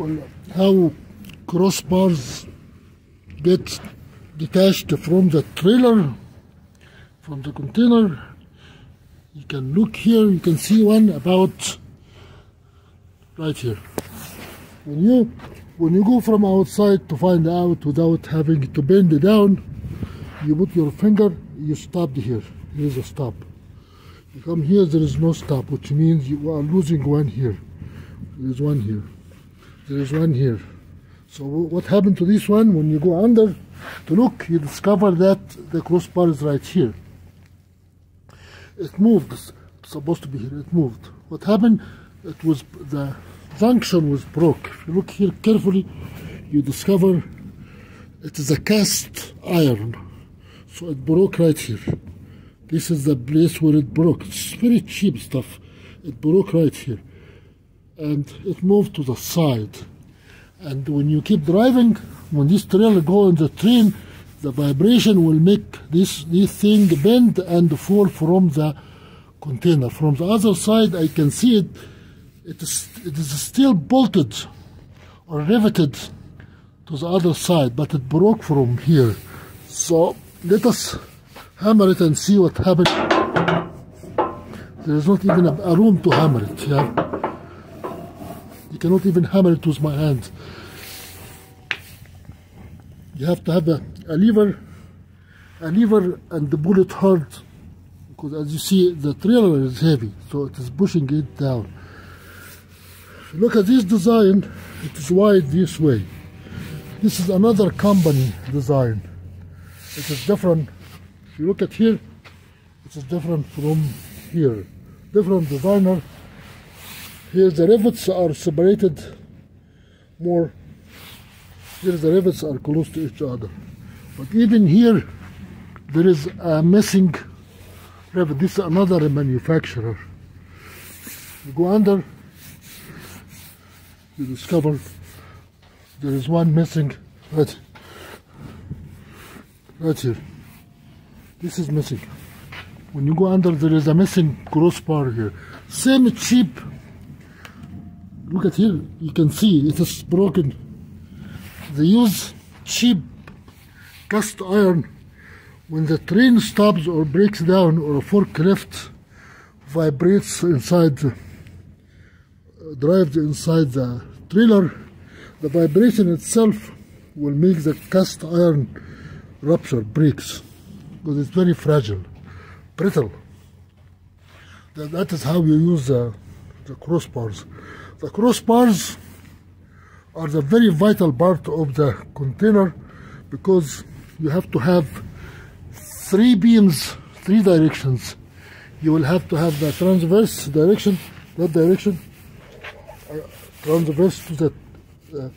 how crossbars get detached from the trailer, from the container. You can look here, you can see one about right here. When you when you go from outside to find out without having to bend it down, you put your finger, you stop here. Here's a stop. You come here, there is no stop, which means you are losing one here. There is one here. There is one here. So what happened to this one? When you go under to look, you discover that the crossbar is right here. It moved. It's supposed to be here. It moved. What happened? It was the junction was broke. If you look here carefully, you discover it is a cast iron. So it broke right here. This is the place where it broke. It's very cheap stuff. It broke right here. And it moved to the side. And when you keep driving, when this trailer go on the train, the vibration will make this, this thing bend and fall from the container. From the other side, I can see it. It is, it is still bolted or riveted to the other side, but it broke from here. So let us hammer it and see what happened. There is not even a, a room to hammer it. Yeah? Cannot even hammer it with my hand. You have to have a, a lever, a lever and the bullet hard because as you see the trailer is heavy so it is pushing it down. Look at this design, it is wide this way. This is another company design. It is different. If you look at here, it is different from here. Different designer. Here the rivets are separated more. Here the rivets are close to each other. But even here, there is a missing rivet. This is another manufacturer. You go under, you discover there is one missing right, right here. This is missing. When you go under, there is a missing crossbar here. Same cheap. Look at here. You can see it is broken. They use cheap cast iron when the train stops or breaks down or a forklift vibrates inside uh, drives inside the trailer the vibration itself will make the cast iron rupture breaks because it's very fragile brittle that, is how you use the, the crossbars the crossbars are the very vital part of the container because you have to have three beams, three directions. You will have to have the transverse direction, that direction, uh, transverse to the uh,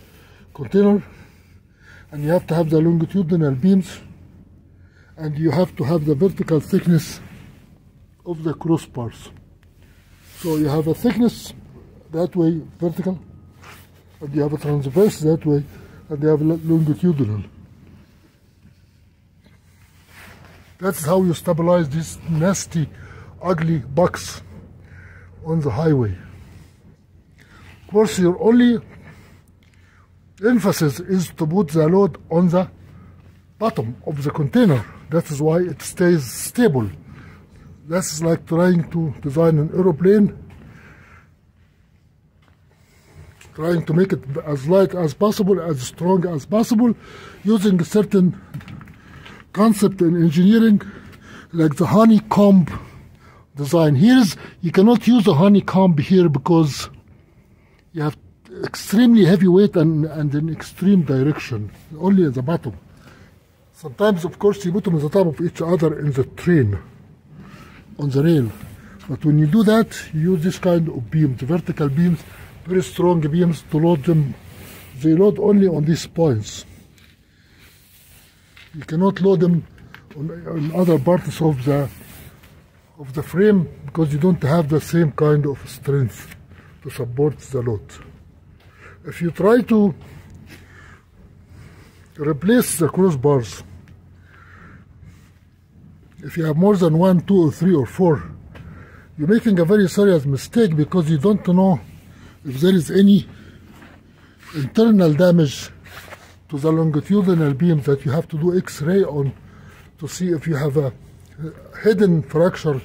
container, and you have to have the longitudinal beams, and you have to have the vertical thickness of the crossbars. So you have a thickness that way, vertical, and you have a transverse that way, and you have longitudinal. That's how you stabilize this nasty, ugly box on the highway. Of course, your only emphasis is to put the load on the bottom of the container. That is why it stays stable. That's like trying to design an aeroplane, trying to make it as light as possible, as strong as possible, using a certain concept in engineering like the honeycomb design. Here's you cannot use a honeycomb here because you have extremely heavy weight and, and an extreme direction, only at the bottom. Sometimes, of course, you put them on the top of each other in the train, on the rail. But when you do that, you use this kind of beams, vertical beams, very strong beams to load them. They load only on these points. You cannot load them on, on other parts of the of the frame because you don't have the same kind of strength to support the load. If you try to replace the crossbars, if you have more than one, two, or three, or four, you're making a very serious mistake because you don't know if there is any internal damage to the longitudinal beam that you have to do x-ray on to see if you have a hidden fracture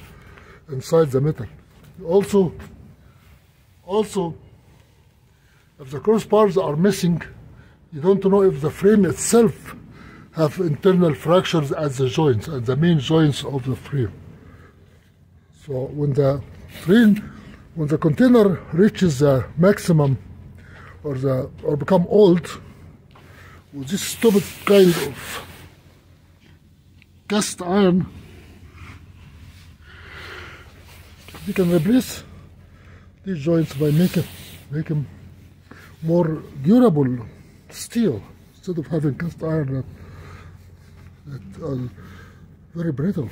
inside the metal. Also, also, if the crossbars are missing, you don't know if the frame itself have internal fractures at the joints, at the main joints of the frame. So when the frame, when the container reaches the maximum or the or become old, with this stupid kind of cast iron, you can replace these joints by making make them more durable steel instead of having cast iron that, that are very brittle.